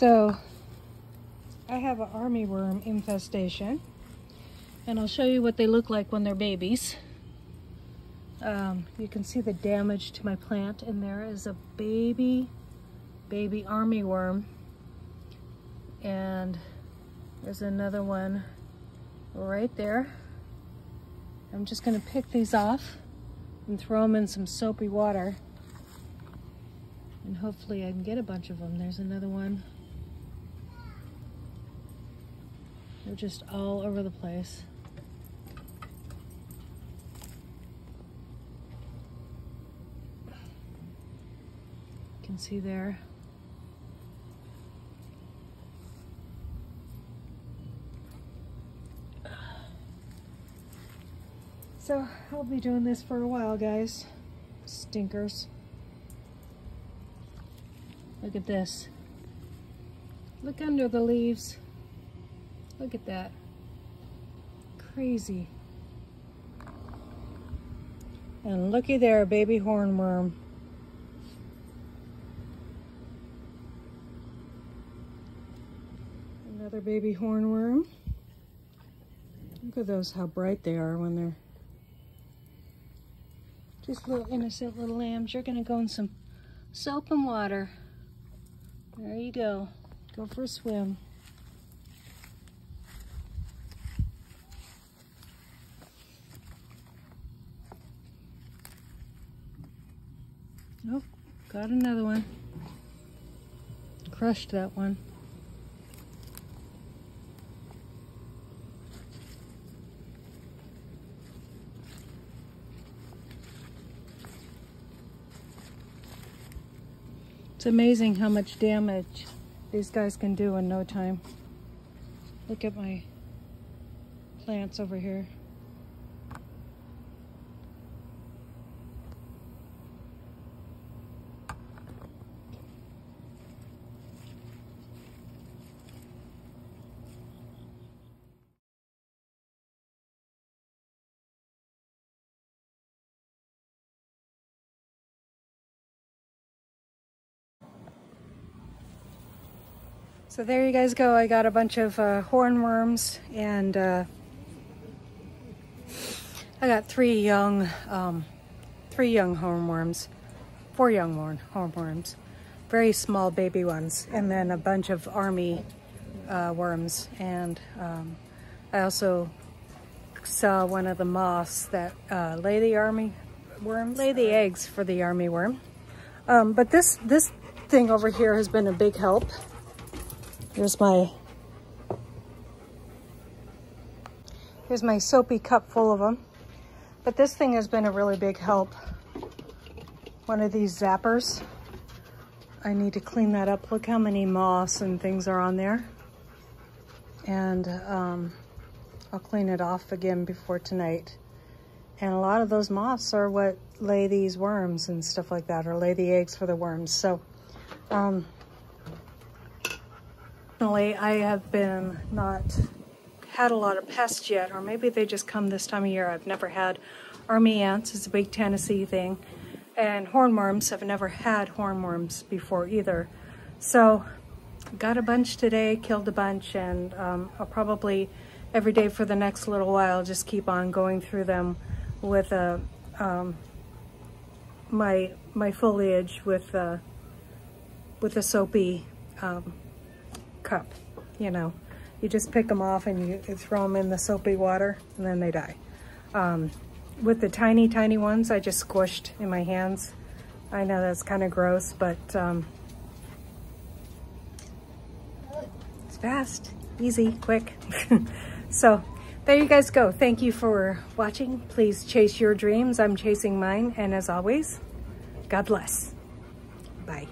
So I have an army worm infestation and I'll show you what they look like when they're babies. Um, you can see the damage to my plant and there is a baby, baby army worm and there's another one right there. I'm just gonna pick these off and throw them in some soapy water and hopefully I can get a bunch of them. There's another one. They're just all over the place. You can see there. So I'll be doing this for a while, guys. Stinkers. Look at this. Look under the leaves. Look at that. Crazy. And looky there, baby hornworm. Another baby hornworm. Look at those, how bright they are when they're just little innocent little lambs. You're gonna go in some soap and water. There you go. Go for a swim. Oh, got another one. Crushed that one. It's amazing how much damage these guys can do in no time. Look at my plants over here. So there you guys go. I got a bunch of uh, hornworms and uh, I got three young, um, three young hornworms, four young hornworms, very small baby ones, and then a bunch of army uh, worms. And um, I also saw one of the moths that uh, lay the army worm, lay the eggs for the army worm. Um, but this, this thing over here has been a big help. Here's my here's my soapy cup full of them. But this thing has been a really big help. One of these zappers. I need to clean that up. Look how many moss and things are on there. And um, I'll clean it off again before tonight. And a lot of those moths are what lay these worms and stuff like that, or lay the eggs for the worms. So um, Unfortunately, I have been not had a lot of pests yet, or maybe they just come this time of year. I've never had army ants. It's a big Tennessee thing. And hornworms, I've never had hornworms before either. So got a bunch today, killed a bunch, and um, I'll probably every day for the next little while just keep on going through them with a um, my my foliage with a with a soapy um, cup, you know. You just pick them off and you throw them in the soapy water and then they die. Um, with the tiny, tiny ones, I just squished in my hands. I know that's kind of gross, but um, it's fast, easy, quick. so there you guys go. Thank you for watching. Please chase your dreams. I'm chasing mine. And as always, God bless. Bye.